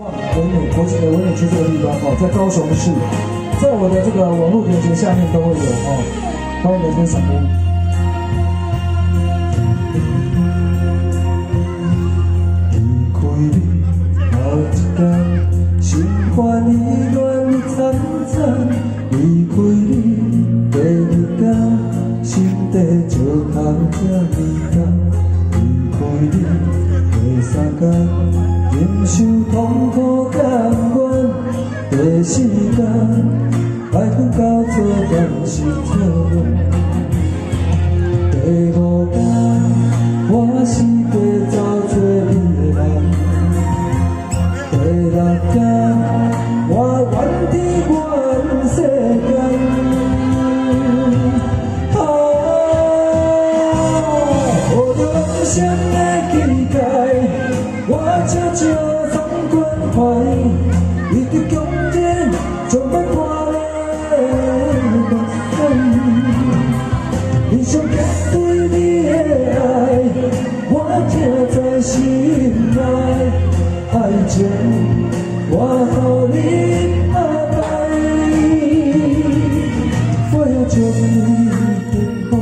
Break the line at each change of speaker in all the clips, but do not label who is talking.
文美国际的文美区这个地方哦，在高雄市，在我的这个网络链接下面都会有。哦，欢迎来跟赏屋。忍受痛苦甘愿，世间爱恨交错，但是错。第五天我是爱情，我予你安排。我要将你幸福，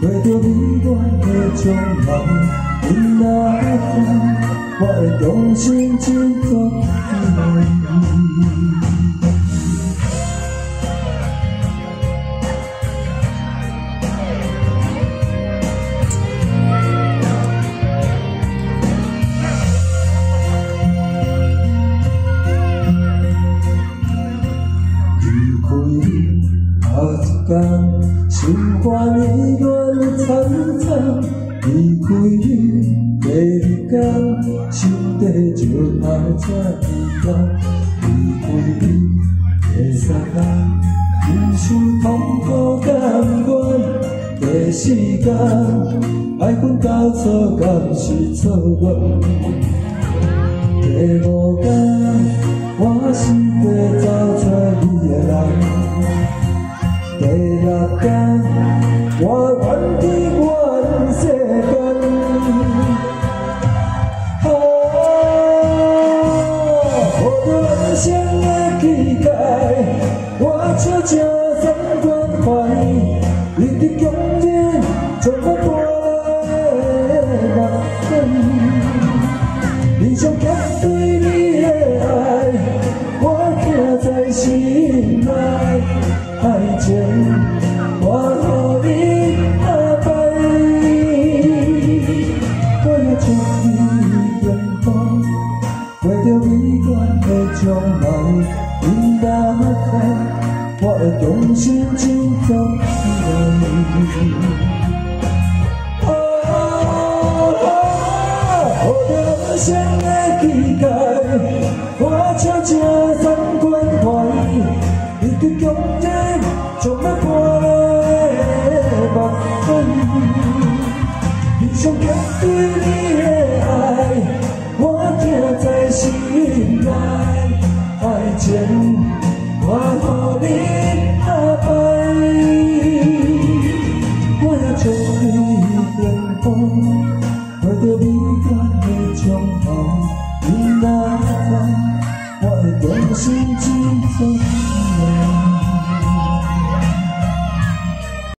为着你我的将来。你那天，我会用心去做离归啊，一天心烦意乱惨惨，离开你第二天，心底石头才甘。离开你第三天，不想痛苦甘愿。第四天，爱恨交错，甘是错愿。第五天，我心底走。Yeah. 心内。爱情，我予你安排。我要将你拥抱，为着美满的将来。你打开。我会用心去做你。啊，我的心的期待，我悄悄光。你想